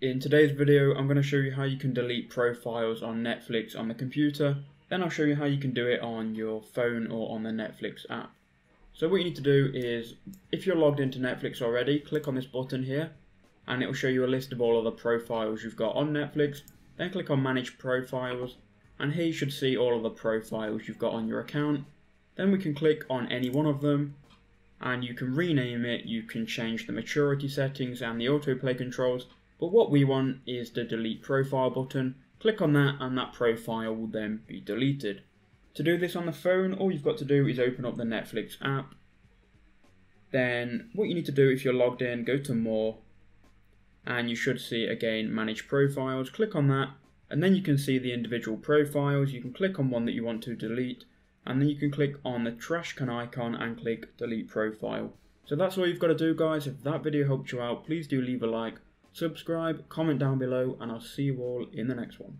In today's video, I'm going to show you how you can delete profiles on Netflix on the computer. Then I'll show you how you can do it on your phone or on the Netflix app. So what you need to do is, if you're logged into Netflix already, click on this button here, and it will show you a list of all of the profiles you've got on Netflix. Then click on Manage Profiles, and here you should see all of the profiles you've got on your account. Then we can click on any one of them, and you can rename it, you can change the maturity settings and the autoplay controls, but what we want is the delete profile button. Click on that and that profile will then be deleted. To do this on the phone, all you've got to do is open up the Netflix app. Then what you need to do if you're logged in, go to more and you should see again manage profiles. Click on that and then you can see the individual profiles. You can click on one that you want to delete and then you can click on the trash can icon and click delete profile. So that's all you've got to do guys. If that video helped you out, please do leave a like subscribe, comment down below, and I'll see you all in the next one.